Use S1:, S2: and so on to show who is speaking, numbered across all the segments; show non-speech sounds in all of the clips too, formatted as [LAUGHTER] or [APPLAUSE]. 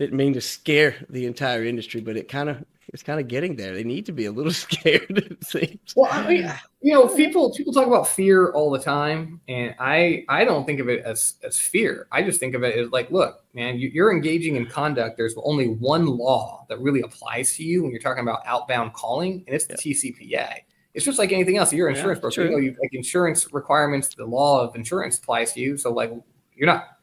S1: didn't mean to scare the entire industry, but it kind of it's kind of getting there. They need to be a little [LAUGHS] scared. It seems.
S2: Well, I mean, you know, people people talk about fear all the time, and I I don't think of it as as fear. I just think of it as like, look, man, you, you're engaging in conduct. There's only one law that really applies to you when you're talking about outbound calling, and it's the yeah. TCPA. It's just like anything else. You're an insurance yeah, broker. You know, you, like insurance requirements, the law of insurance applies to you. So like, you're not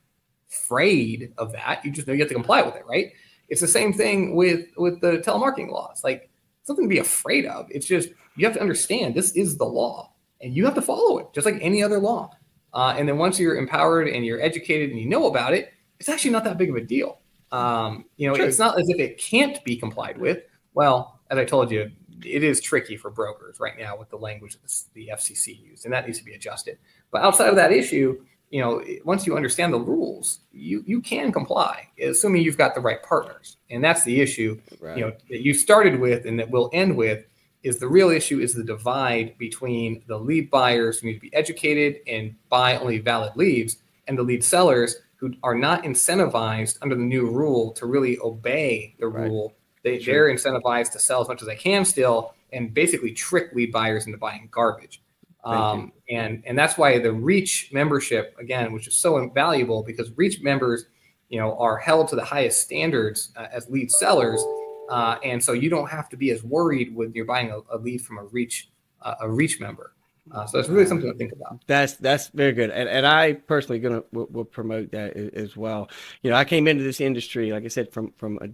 S2: afraid of that. You just know you have to comply with it, right? It's the same thing with with the telemarketing laws. Like something to be afraid of. It's just you have to understand this is the law and you have to follow it just like any other law. Uh, and then once you're empowered and you're educated and you know about it, it's actually not that big of a deal. Um, you know, True. it's not as if it can't be complied with. Well, as I told you, it is tricky for brokers right now with the language that the FCC used, and that needs to be adjusted. But outside of that issue, you know, once you understand the rules, you you can comply, assuming you've got the right partners. And that's the issue, right. you know, that you started with and that we'll end with is the real issue is the divide between the lead buyers who need to be educated and buy only valid leads and the lead sellers who are not incentivized under the new rule to really obey the right. rule. They, sure. They're incentivized to sell as much as they can still and basically trick lead buyers into buying garbage. Um, and and that's why the Reach membership again, which is so invaluable, because Reach members, you know, are held to the highest standards uh, as lead sellers, uh, and so you don't have to be as worried when you're buying a, a lead from a Reach uh, a Reach member. Uh, so it's really something to think about.
S1: That's that's very good, and and I personally gonna will, will promote that as well. You know, I came into this industry, like I said, from from a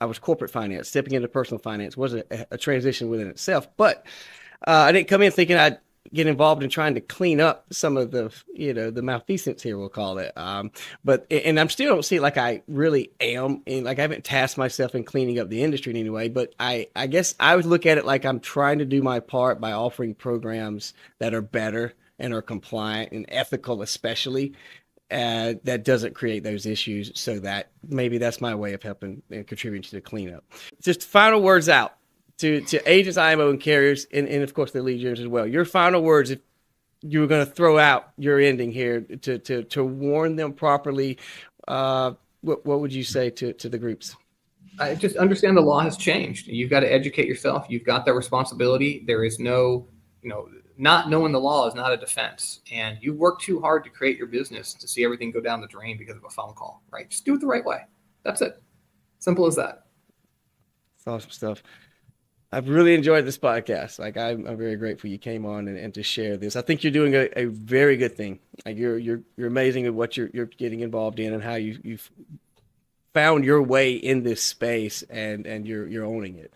S1: I was corporate finance. Stepping into personal finance was a, a transition within itself, but uh, I didn't come in thinking I'd get involved in trying to clean up some of the you know the malfeasance here we'll call it. Um but and i'm still don't see like i really am and like i haven't tasked myself in cleaning up the industry in any way but i i guess i would look at it like i'm trying to do my part by offering programs that are better and are compliant and ethical especially uh, that doesn't create those issues so that maybe that's my way of helping and contributing to the cleanup. Just final words out to to agents, IMO, and carriers, and, and of course the lead as well. Your final words, if you were going to throw out your ending here to to to warn them properly, uh, what what would you say to to the groups?
S2: I just understand the law has changed. You've got to educate yourself. You've got that responsibility. There is no, you know, not knowing the law is not a defense. And you work too hard to create your business to see everything go down the drain because of a phone call, right? Just do it the right way. That's it. Simple as that.
S1: That's awesome stuff. I've really enjoyed this podcast. Like I'm, I'm very grateful you came on and, and to share this. I think you're doing a, a, very good thing. Like you're you're you're amazing at what you're you're getting involved in and how you you've found your way in this space and and you're you're owning it.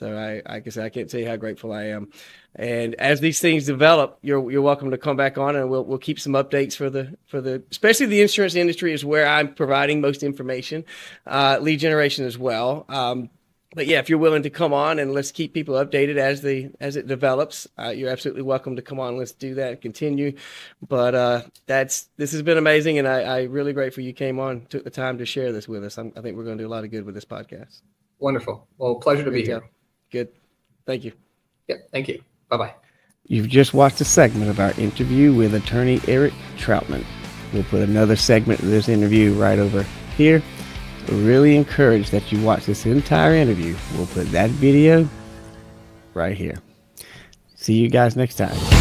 S1: So I I said, I can't tell you how grateful I am. And as these things develop, you're you're welcome to come back on and we'll we'll keep some updates for the for the especially the insurance industry is where I'm providing most information, uh, lead generation as well. Um, but yeah, if you're willing to come on and let's keep people updated as the as it develops, uh, you're absolutely welcome to come on. Let's do that. and Continue. But uh, that's this has been amazing, and I, I really grateful you came on, took the time to share this with us. I'm, i think we're going to do a lot of good with this podcast.
S2: Wonderful. Well, pleasure to be here. Go.
S1: Good. Thank you.
S2: Yep. Thank you. Bye bye.
S1: You've just watched a segment of our interview with attorney Eric Troutman. We'll put another segment of this interview right over here really encourage that you watch this entire interview. We'll put that video right here. See you guys next time.